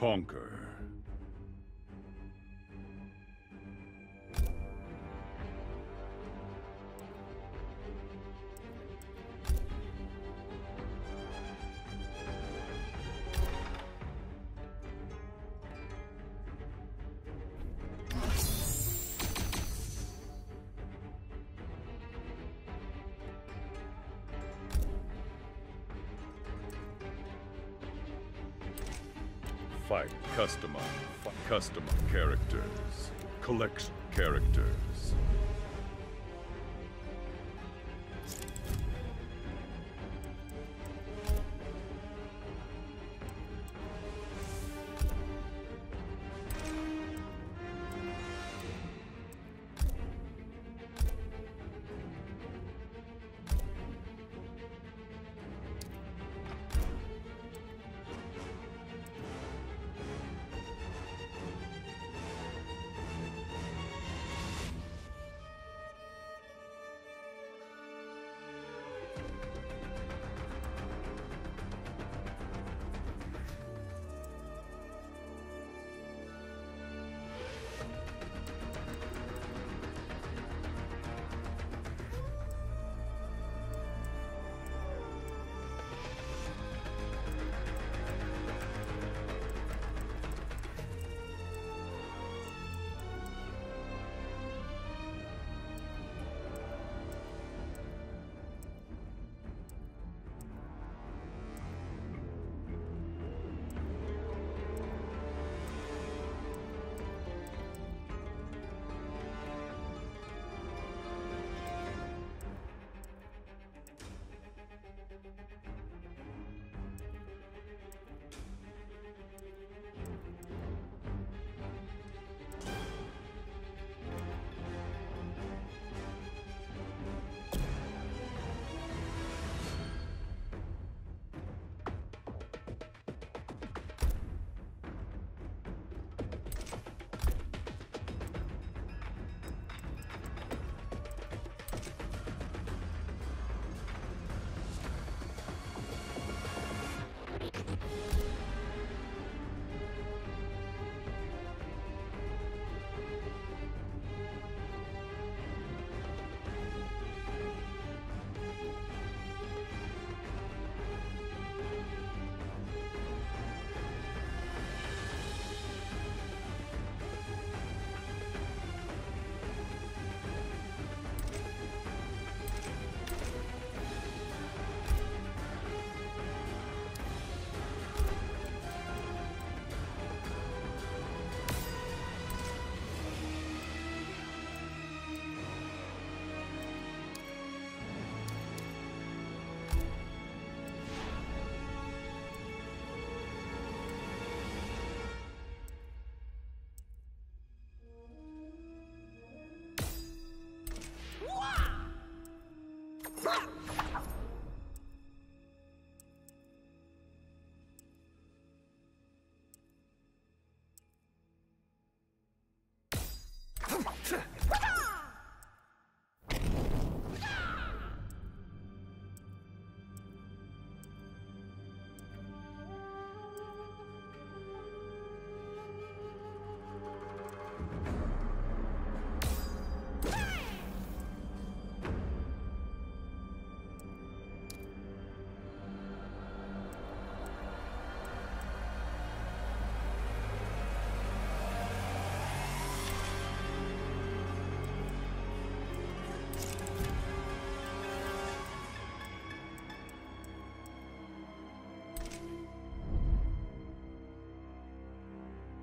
Conquer. Fight, customize, customize characters, collection characters.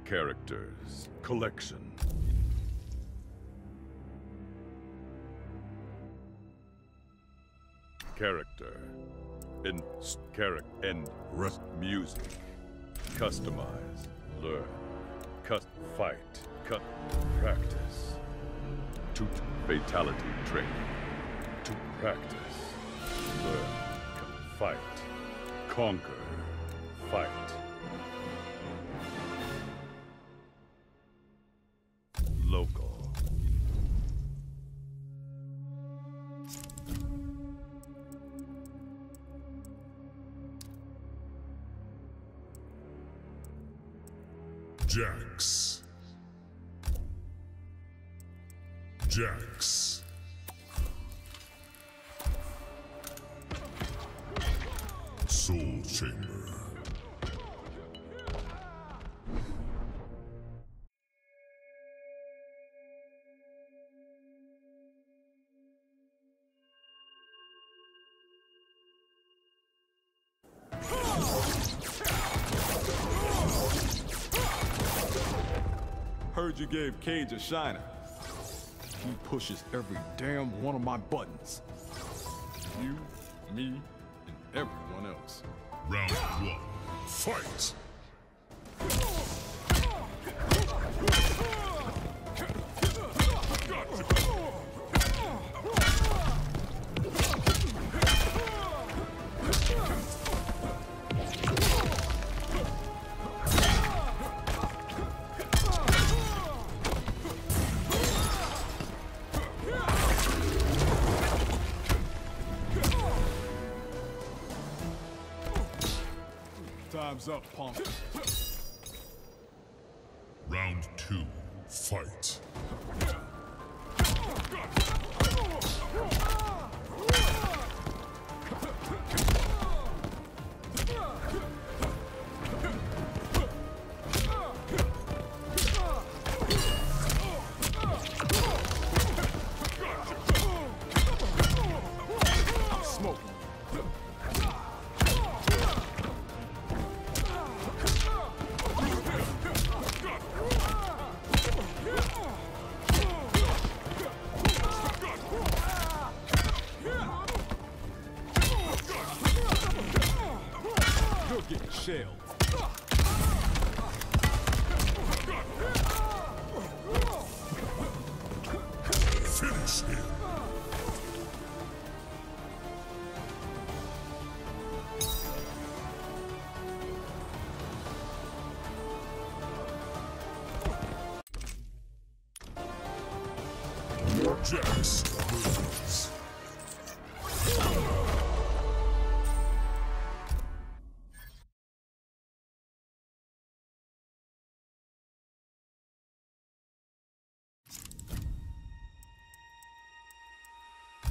Characters, collection. Character, in character, and music. Customize, learn, cut, fight, cut, practice. To fatality training. To practice, learn, fight, conquer, fight. Jax. Jax. Soul Chamber. Heard you gave Cage a shiner. He pushes every damn one of my buttons. You, me, and everyone else. Round one. Fight! Time's up, punk. Round two. Fight. Shelled. Finish him. Jax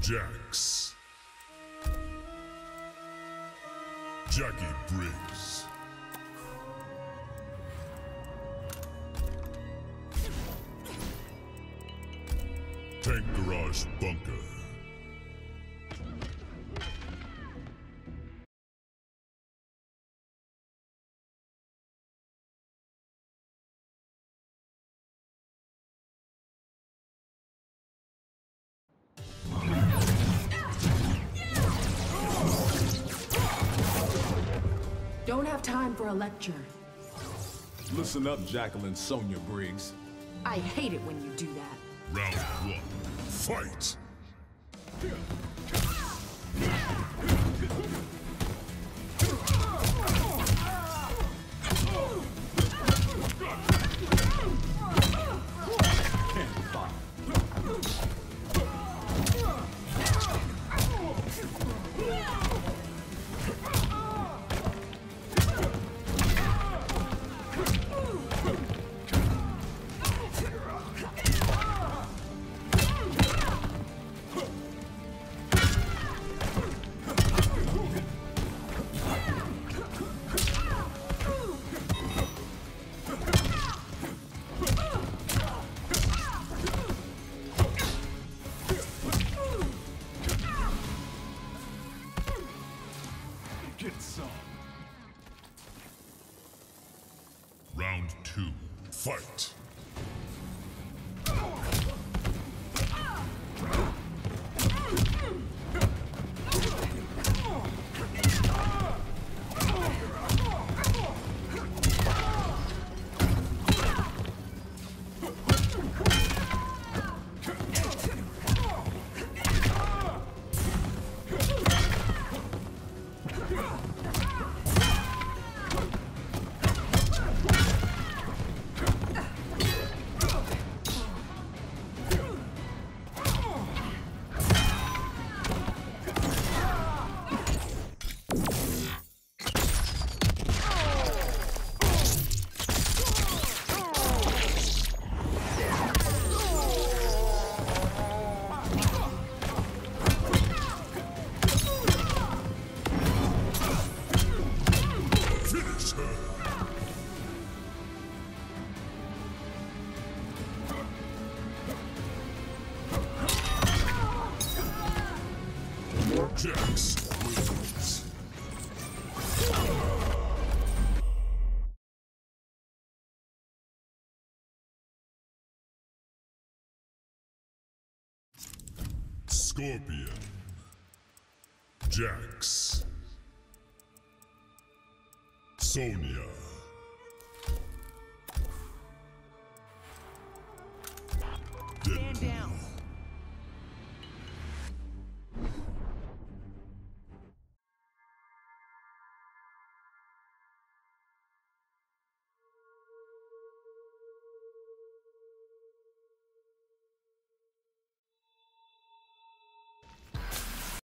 Jax. Jacqui Briggs. Tank Garage Bunker. Don't have time for a lecture. Listen up, Jacqueline Sonya Briggs. I hate it when you do that. Round one. Fight! Scorpion. Jax. Sonya.